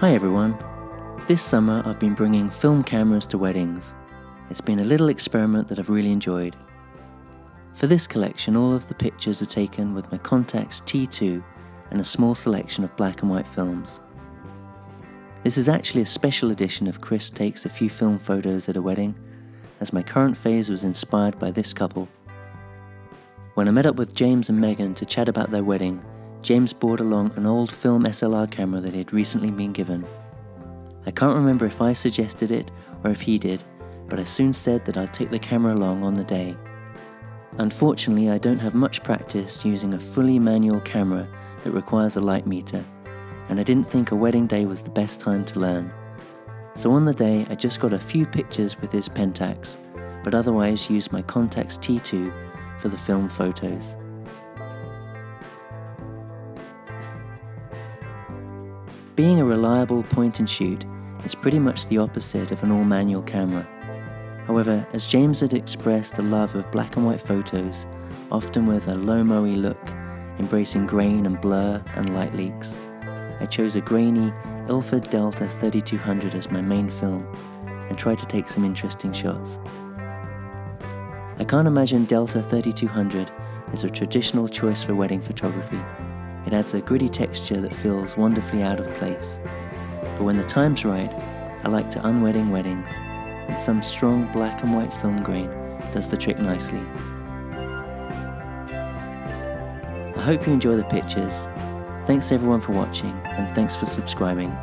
Hi everyone. This summer I've been bringing film cameras to weddings. It's been a little experiment that I've really enjoyed. For this collection, all of the pictures are taken with my Contax T2 and a small selection of black and white films. This is actually a special edition of Chris Takes a Few Film Photos at a Wedding, as my current phase was inspired by this couple. When I met up with James and Megan to chat about their wedding, James brought along an old film SLR camera that he had recently been given. I can't remember if I suggested it or if he did, but I soon said that I'd take the camera along on the day. Unfortunately, I don't have much practice using a fully manual camera that requires a light meter, and I didn't think a wedding day was the best time to learn. So on the day, I just got a few pictures with his Pentax, but otherwise used my Contax T2 for the film photos. Being a reliable point and shoot is pretty much the opposite of an all manual camera. However, as James had expressed a love of black and white photos, often with a lomo look, embracing grain and blur and light leaks, I chose a grainy Ilford Delta 3200 as my main film and tried to take some interesting shots. I can't imagine Delta 3200 as a traditional choice for wedding photography it adds a gritty texture that feels wonderfully out of place. But when the time's right, I like to unwedding weddings, and some strong black and white film grain does the trick nicely. I hope you enjoy the pictures. Thanks everyone for watching, and thanks for subscribing.